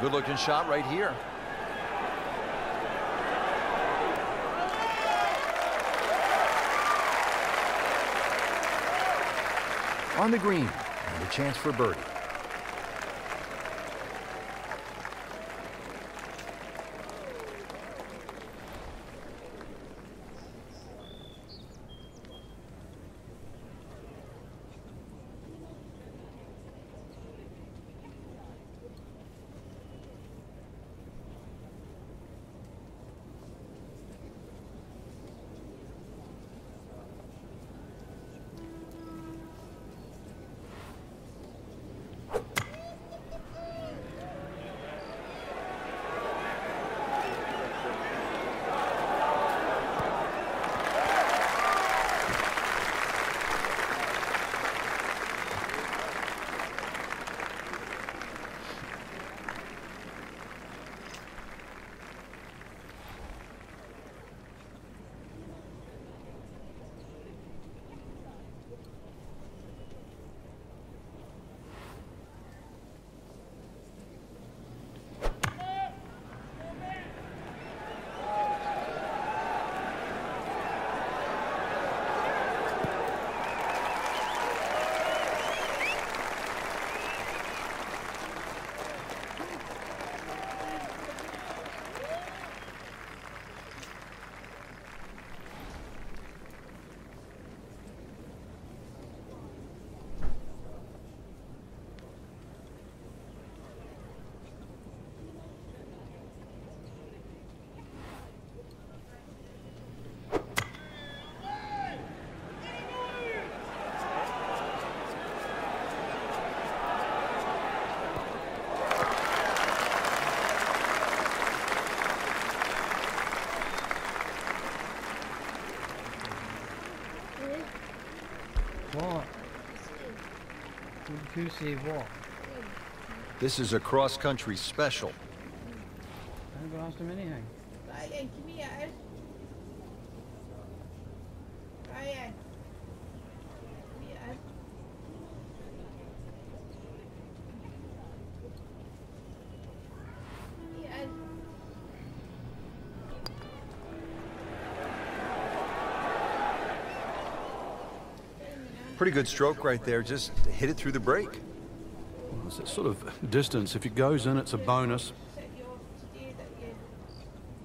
Good looking shot right here. On the green, and a chance for birdie. This is a cross-country special. Pretty good stroke right there. Just hit it through the break. Well, it's that sort of distance. If it goes in, it's a bonus. Set you off today that you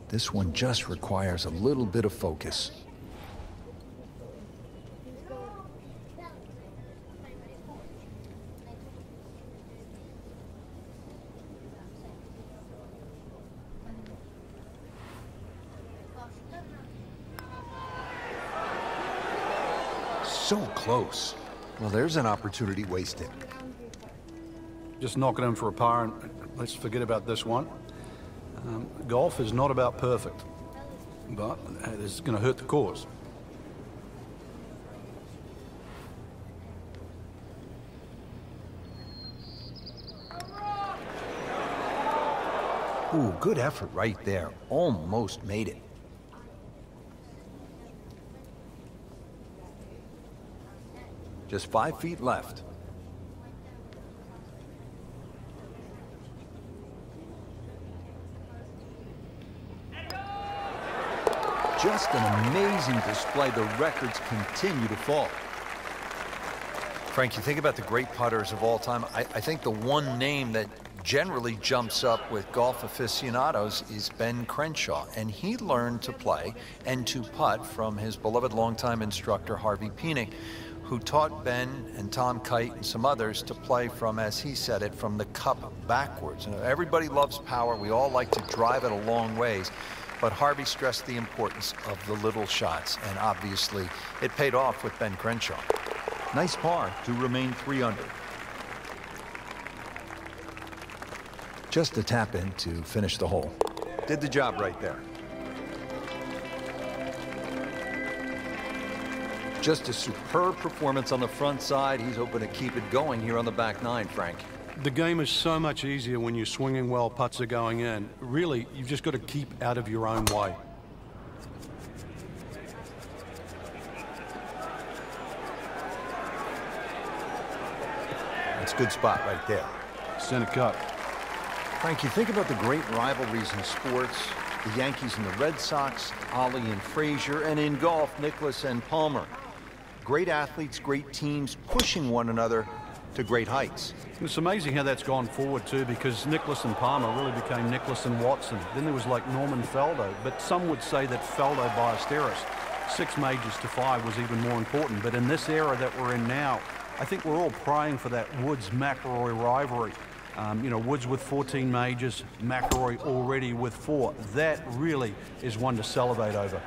This one just requires a little bit of focus. So close. Well, there's an opportunity wasted. Just knock it in for a par and let's forget about this one. Um, golf is not about perfect, but it's going to hurt the cause. Ooh, good effort right there. Almost made it. Just five feet left. Just an amazing display. The records continue to fall. Frank, you think about the great putters of all time. I, I think the one name that generally jumps up with golf aficionados is Ben Crenshaw, and he learned to play and to putt from his beloved longtime instructor Harvey Penick, who taught Ben and Tom Kite and some others to play from, as he said it, from the cup backwards. Everybody loves power. We all like to drive it a long ways. But Harvey stressed the importance of the little shots, and obviously it paid off with Ben Crenshaw. Nice par to remain three under. Just a tap in to finish the hole. Did the job right there. Just a superb performance on the front side. He's hoping to keep it going here on the back nine, Frank. The game is so much easier when you're swinging well, putts are going in. Really, you've just got to keep out of your own way. That's a good spot right there. Center cut. Frank, you think about the great rivalries in sports, the Yankees and the Red Sox, Ali and Frazier, and in golf, Nicklaus and Palmer. Great athletes, great teams, pushing one another to great heights. It's amazing how that's gone forward too because Nicklaus and Palmer really became Nicklaus and Watson. Then there was like Norman Faldo, but some would say that Faldo Ballesteros, six majors to five was even more important. But in this era that we're in now, I think we're all praying for that Woods-McIlroy rivalry. Um, you know, Woods with 14 majors, McIlroy already with four. That really is one to celebrate over.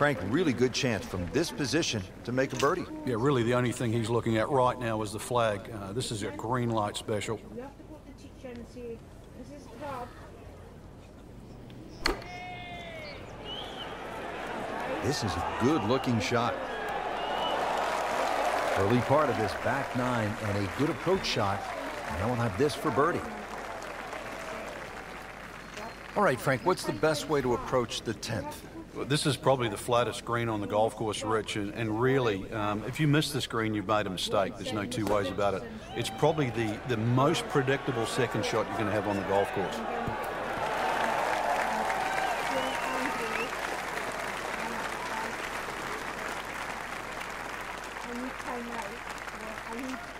Frank, really good chance from this position to make a birdie. Yeah, really the only thing he's looking at right now is the flag. Uh, this is a green light special. You have to go to the teacher and say, this is Rob. This is a good looking shot. Early part of this back nine and a good approach shot. Now we'll have this for birdie. All right, Frank, what's the best way to approach the 10th? This is probably the flattest green on the golf course, Rich, and, and really, um, if you miss this green, you've made a mistake. There's no two ways about it. It's probably the, the most predictable second shot you're going to have on the golf course.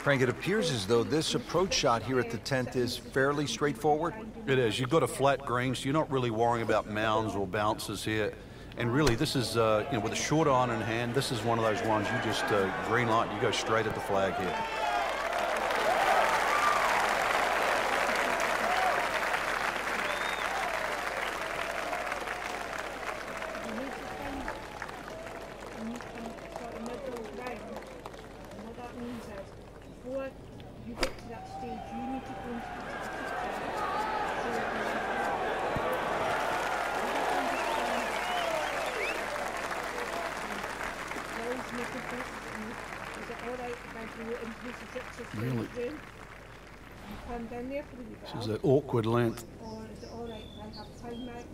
Frank, it appears as though this approach shot here at the 10th is fairly straightforward. It is. You've got a flat green, so you're not really worrying about mounds or bounces here. And really, this is, uh, you know, with a short iron in hand, this is one of those ones you just uh, green light, you go straight at the flag here to find, you need to sort of middle ground. And what that means is, before you get to that stage, you need to go and speak to the teacher. So that you can Always make a best. Is it alright if I do it in pieces six or seven Really? room? You come down there for a wee This is while. an awkward length. Or is it alright if I have time out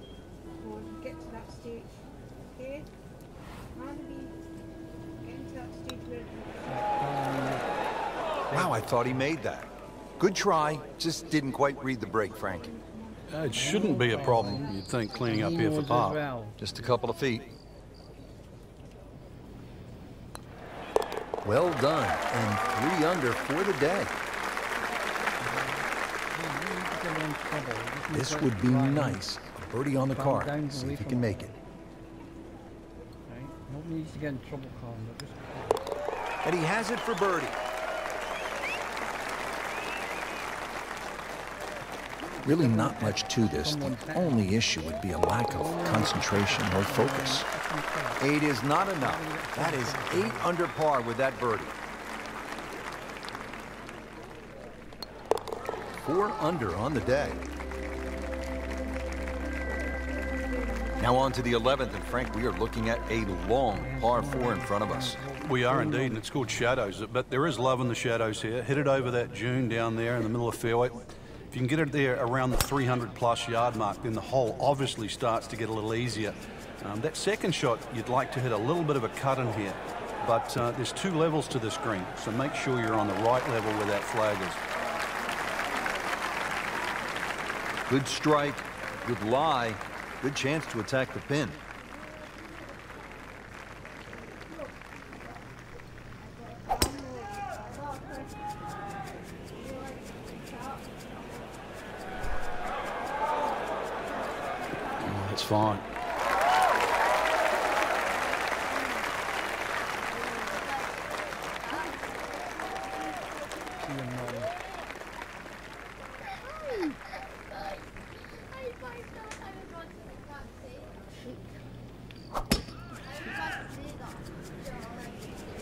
before you get to that stage? Okay? Get to that stage Wow, I thought he made that. Good try, just didn't quite read the break, Frank. Uh, it shouldn't be a problem, you'd think, cleaning up here for Woods as par. Just a couple of feet. Well done, and three under for the day. You need to get in trouble. You just need This would be nice. A birdie on the Calm card. See if he can make it. Right? Nobody needs to get in trouble, Colin, just And he has it for birdie. Really not much to this. The only issue would be a lack of concentration or focus. Eight is not enough. That is eight under par with that birdie. Four under on the day. Now on to the 11th, and Frank, we are looking at a long par four in front of us. We are indeed, and it's called shadows. But there is love in the shadows here. Hit it over that dune down there in the middle of the fairway. If you can get it there around the 300 plus yard mark, then the hole obviously starts to get a little easier. Um, that second shot, you'd like to hit a little bit of a cut in here. But uh, there's two levels to this green, so make sure you're on the right level where that flag is. Good strike, good lie, good chance to attack the pin.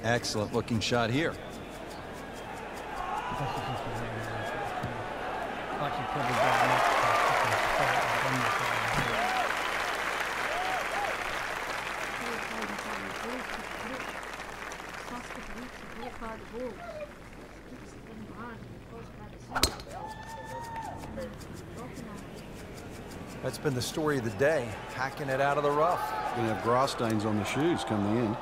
Excellent looking shot here. That's been the story of the day, hacking it out of the rough. Going to have grass stains on the shoes coming in.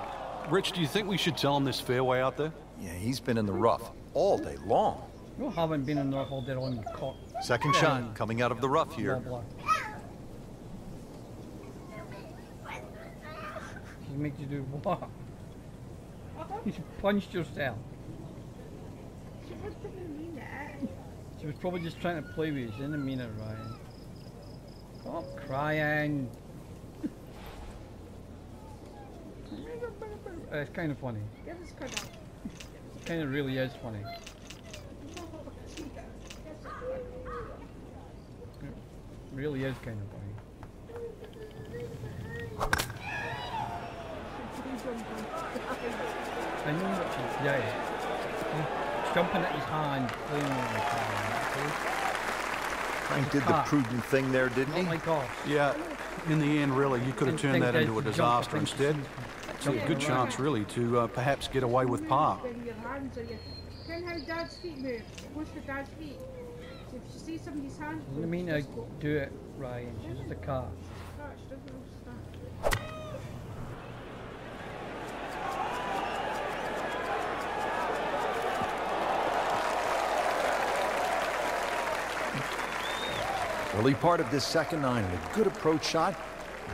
Rich, do you think we should tell him this fairway out there? Yeah, he's been in the rough all day long. You haven't been in the rough all day long, you cock. Second Yeah. shot coming out of the rough here. Wobbler. He makes you do what? You punched yourself. She must have mean it. She was probably just trying to play with you. She didn't mean it, Ryan. Stop crying. Uh, it's kind of funny. Give us credit. It kind of really is funny. It really is kind of funny. I know what she's yeah. She's jumping at his hand, playing with his hand. Frank did the Ah. prudent thing there, didn't Oh he? Yeah, in the end, really, you could have turned that into a disaster instead. him. It's a good chance, really, to uh, perhaps get away with par. When your hands your, kind of how dad's feet move. Push for dad's feet. If you see somebody's hand, I mean to just go. do it, Ryan. She's just a car. Touch, doesn't understand. Early part of this second nine, and a good approach shot.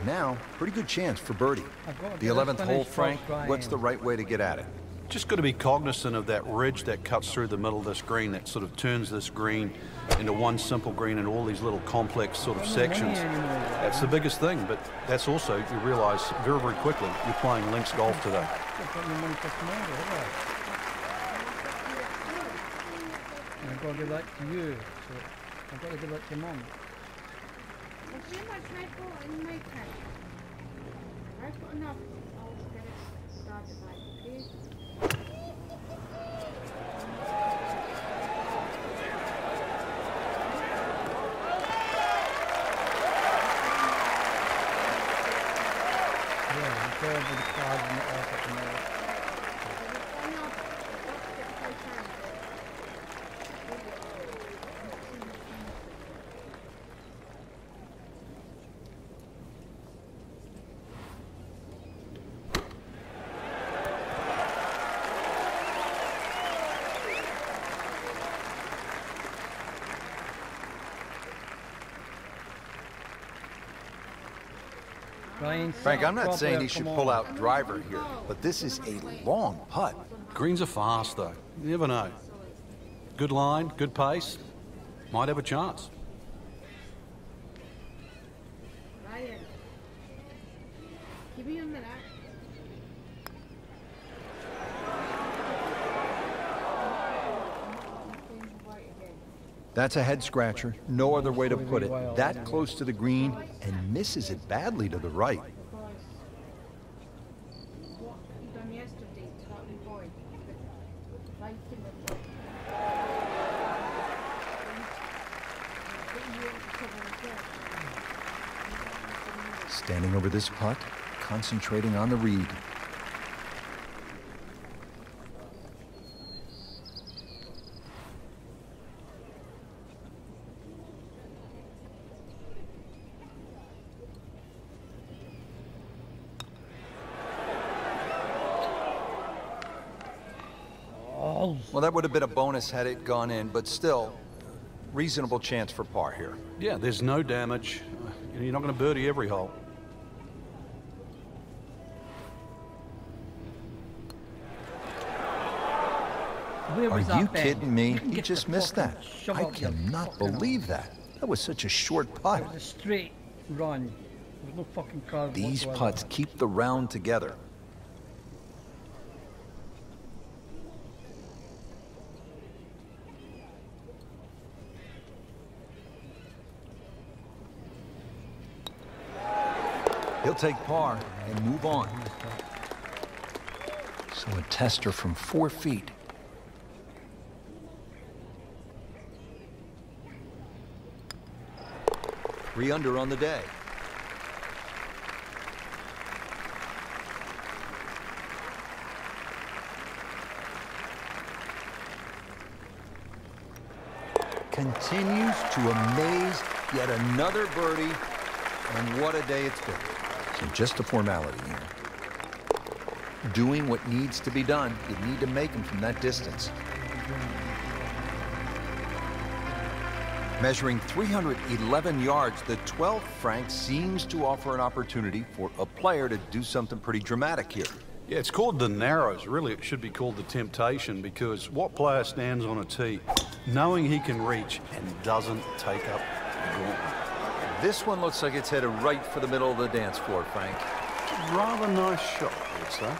Now, pretty good chance for birdie. I've got to The 11th hole, Frank, what's the right way to get at it? Just got to be cognizant of that ridge that cuts through the middle of this green that sort of turns this green into one simple green and all these little complex sort of Don't know money sections. That's the biggest thing, but that's also, you realise very, very quickly, you're playing links golf today. I've got no money for tomorrow, have I? And I've got to give that to you. So I've got to give that to mum. I've got enough. I'll get it started back, okay? Yeah, I'm sure over the clouds and the off at the moment. Enough. That's it, if I can. Ryan, Frank, I'm not saying he should come pull out driver here, but this is a long putt. Greens are fast, though. You never know. Good line, good pace. Might have a chance. Ryan. Give me a minute. That's a head scratcher. No other way to put it. That close to the green and misses it badly to the right. Standing over this putt, concentrating on the read. Well, that would have been a bonus had it gone in, but still, reasonable chance for par here. Yeah, there's no damage. Uh, You're not going to birdie every hole. where Are you kidding me? You He just missed that. I cannot fucking believe that. That was such a short putt. It was a straight run. There's no fucking curve These whatsoever. putts keep the round together. He'll take par and move on. So a tester from four feet. Three under on the day. Continues to amaze yet another birdie. And what a day it's been. Just a formality here. Doing what needs to be done. You need to make them from that distance. Measuring 311 yards, the 12th Frank seems to offer an opportunity for a player to do something pretty dramatic here. Yeah, it's called the Narrows. Really, it should be called the Temptation because what player stands on a tee knowing he can reach and doesn't take up? This one looks like it's headed right for the middle of the dance floor, Frank. Rather nice shot, I would say.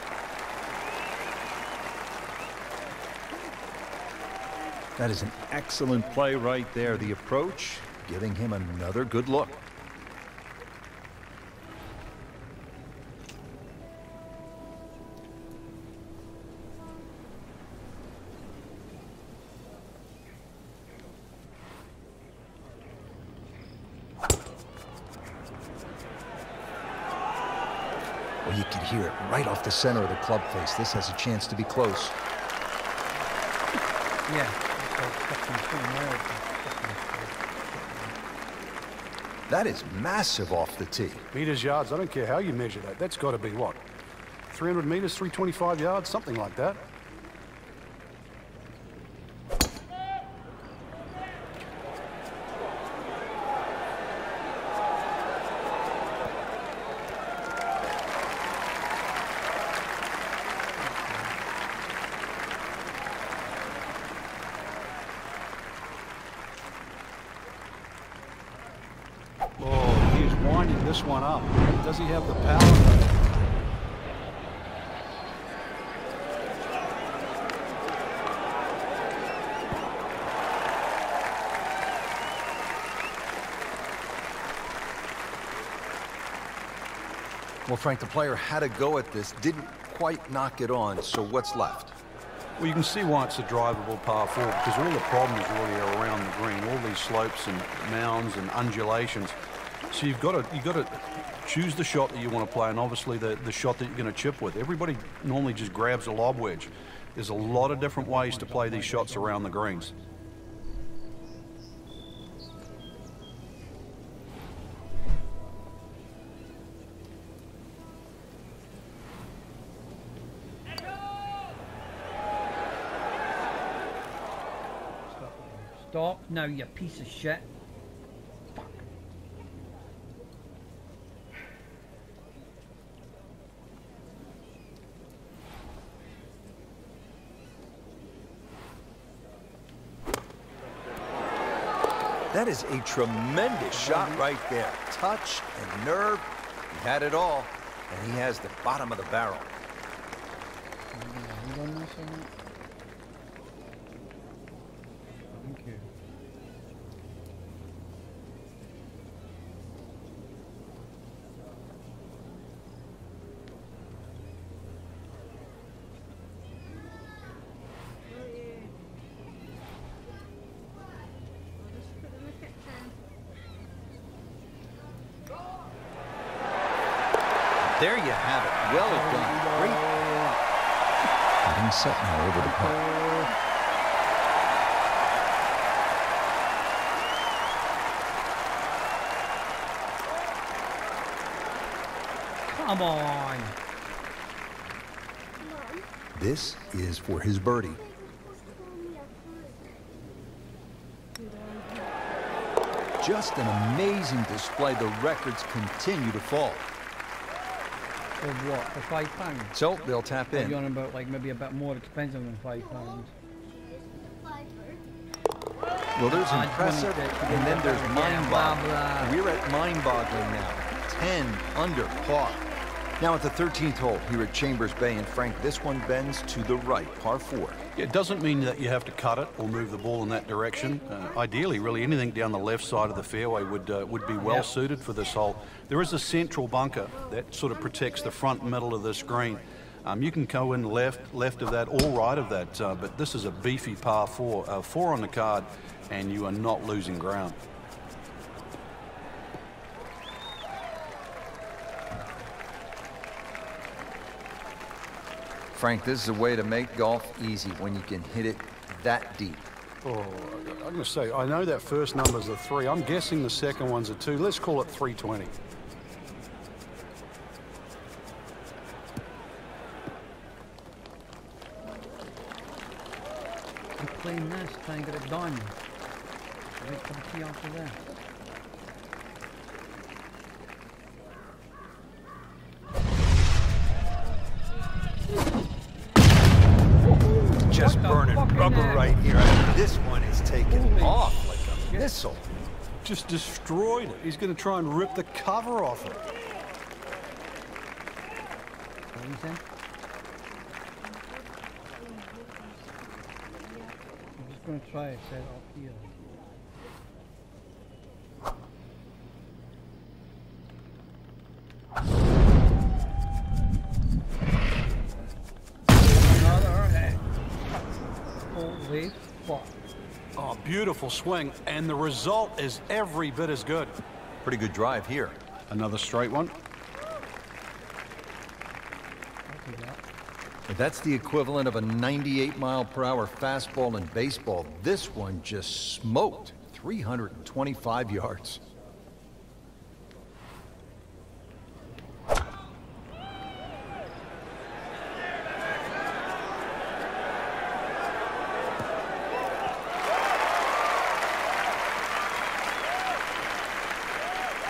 That is an excellent play right there. The approach giving him another good look. Well, you can hear it right off the center of the club face. This has a chance to be close. Yeah. it's like fucking 20 miles. That is massive off the tee. Meters, yards, I don't care how you measure that. That's got to be what? 300 meters, 325 yards, something like that. Oh, he's winding this one up. Does he have the power? Well, Frank, the player had a go at this, didn't quite knock it on, so what's left? Well, you can see why it's a drivable par four because all the problems really are around the green, all these slopes and mounds and undulations. So you've got to you've got to choose the shot that you want to play, and obviously the the shot that you're going to chip with. Everybody normally just grabs a lob wedge. There's a lot of different ways to play these shots around the greens. Stop now, you piece of shit. Is a tremendous shot right there. Touch and nerve. He had it all, and he has the bottom of the barrel. Hand on this or not? Thank you. Just put them in the kitchen. There you have it. Well done. Great. Getting set now over the putt. Come on. This is for his birdie. Just an amazing display. The records continue to fall. For what? For five pounds? So they'll tap in. You're on about like maybe a bit more expensive than five pounds? Well, there's Ah, impressive, and then there's mind-boggling. We're at mind-boggling now. 10 under par. Now at the 13th hole here at Chambers Bay, and Frank, this one bends to the right, par four. It doesn't mean that you have to cut it or move the ball in that direction. Uh, ideally, really, anything down the left side of the fairway would uh, would be well suited for this hole. There is a central bunker that sort of protects the front middle of this green. Um, you can go in left, left of that, or right of that, uh, but this is a beefy par four, uh, four on the card, and you are not losing ground. Frank, this is a way to make golf easy when you can hit it that deep. Oh, I'm going to say, I know that first number's a three. I'm guessing the second one's a two. Let's call it 320. I'm playing this, trying to get it done. Wait for the tee after that. Burning fucking rubber heck? right here. I mean, this one is taking Holy off like a missile. Just destroyed it. He's going to try and rip the cover off it. What are you saying? I'm just going to try it, set it up here. Beautiful swing, and the result is every bit as good. Pretty good drive here. Another straight one. I'll do that. But That's the equivalent of a 98 mile per hour fastball in baseball. This one just smoked 325 yards.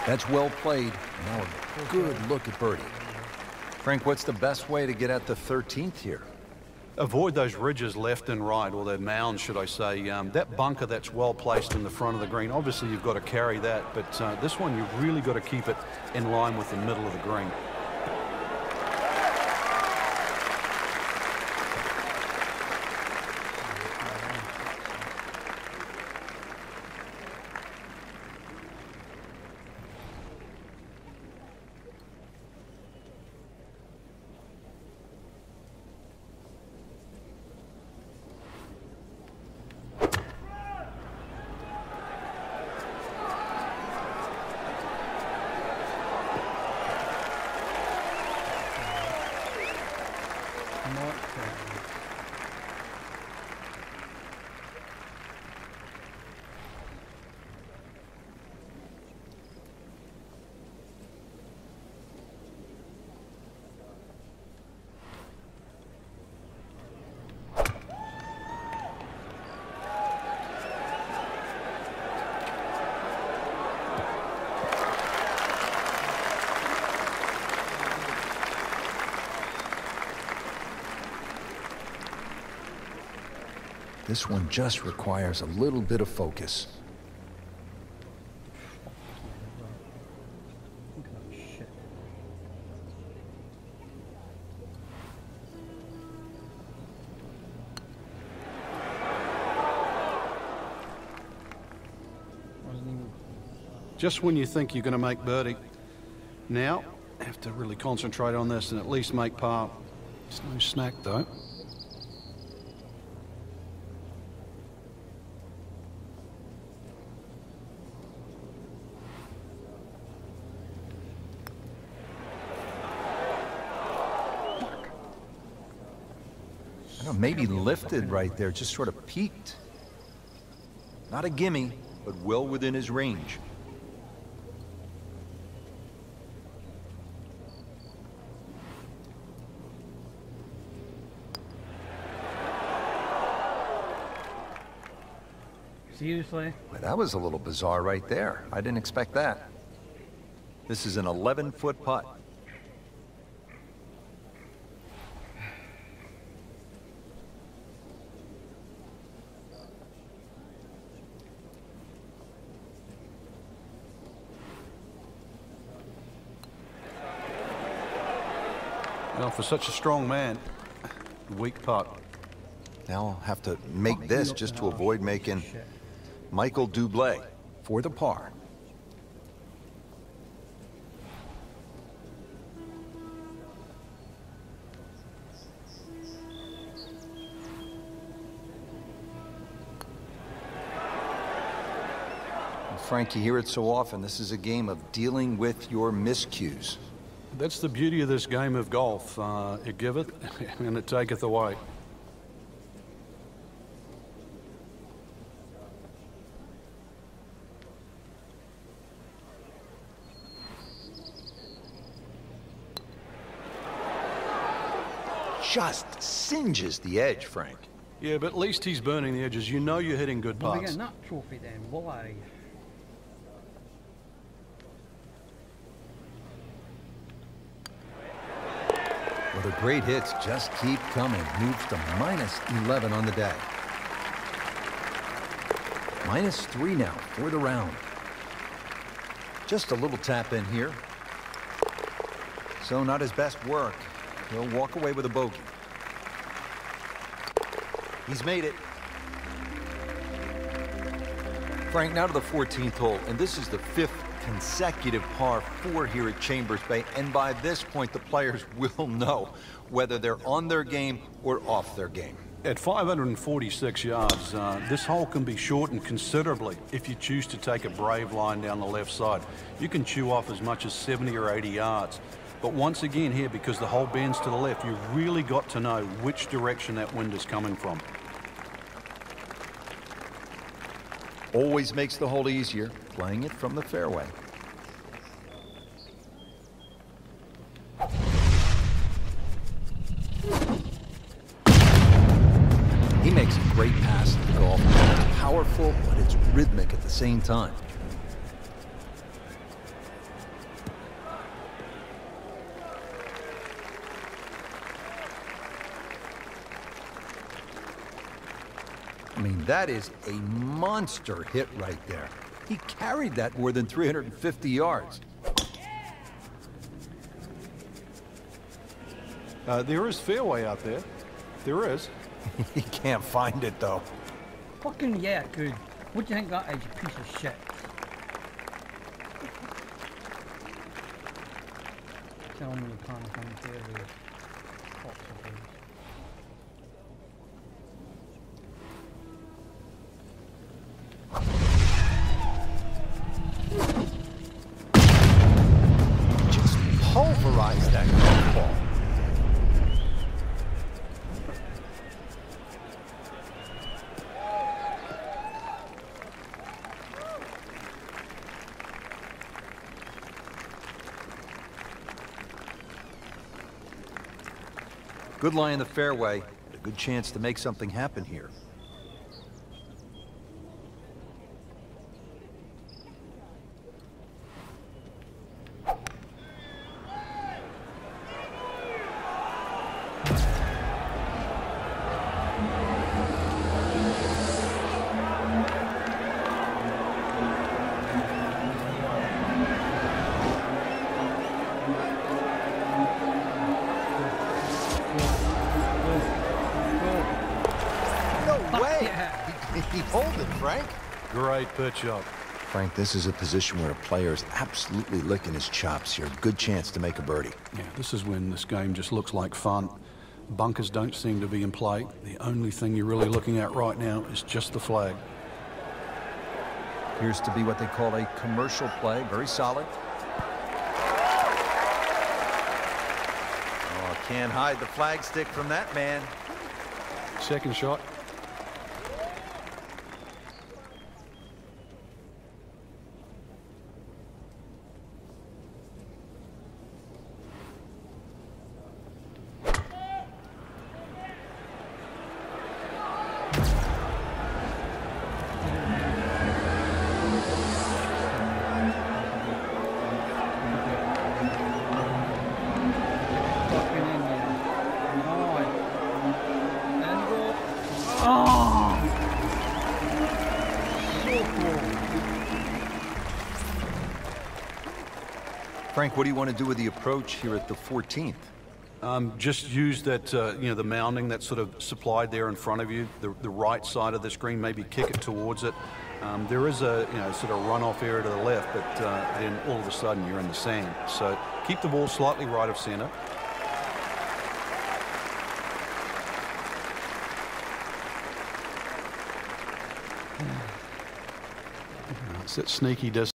That's well played. Now a good look at birdie. Frank, what's the best way to get at the 13th here? Avoid those ridges left and right, or the mounds, should I say. Um, that bunker that's well placed in the front of the green, obviously you've got to carry that, but uh, this one you've really got to keep it in line with the middle of the green. Not fair. This one just requires a little bit of focus. Just when you think you're going to make birdie, now have to really concentrate on this and at least make par. It's no snack though. Maybe lifted right there, just sort of peaked. Not a gimme, but well within his range. Seriously? Well, that was a little bizarre right there. I didn't expect that. This is an 11-foot putt. Now, for such a strong man, weak putt. Now I'll have to make this just to avoid making Michael Dublé for the par. Frank, you hear it so often. This is a game of dealing with your miscues. That's the beauty of this game of golf. Uh, it giveth and it taketh away. Just singes the edge, Frank. Yeah, but at least he's burning the edges. You know you're hitting good Will we putts. get that trophy then? Will Well, the great hits just keep coming. Moves to minus 11 on the day. Minus three now for the round. Just a little tap in here. So not his best work. He'll walk away with a bogey. He's made it. Frank, now to the 14th hole, and this is the fifth consecutive par four here at Chambers Bay, and by this point, the players will know whether they're on their game or off their game. At 546 yards, uh, this hole can be shortened considerably if you choose to take a brave line down the left side. You can chew off as much as 70 or 80 yards. But once again here, because the hole bends to the left, you've really got to know which direction that wind is coming from. Always makes the hole easier, playing it from the fairway. He makes a great pass to the golf. It's powerful, but it's rhythmic at the same time. I mean, that is a monster hit right there. He carried that more than 350 yards. Uh, there is fairway out there. There is. he can't find it, though. Fucking yeah, good. What do you think that is, you piece of shit? Tell me you can't find fairways. Good lie in the fairway. A good chance to make something happen here. Great pitch up. Frank, this is a position where a player is absolutely licking his chops here. Good chance to make a birdie. Yeah, this is when this game just looks like fun. Bunkers don't seem to be in play. The only thing you're really looking at right now is just the flag. Appears to be what they call a commercial play. Very solid. Oh, can't hide the flag stick from that man. Second shot. Frank, what do you want to do with the approach here at the 14th? Um, just use that, uh, you know, the mounding that's sort of supplied there in front of you, the, the right side of the screen, maybe kick it towards it. Um, there is a, you know, sort of runoff area to the left, but uh, then all of a sudden you're in the sand. So keep the ball slightly right of center. It's that sneaky distance.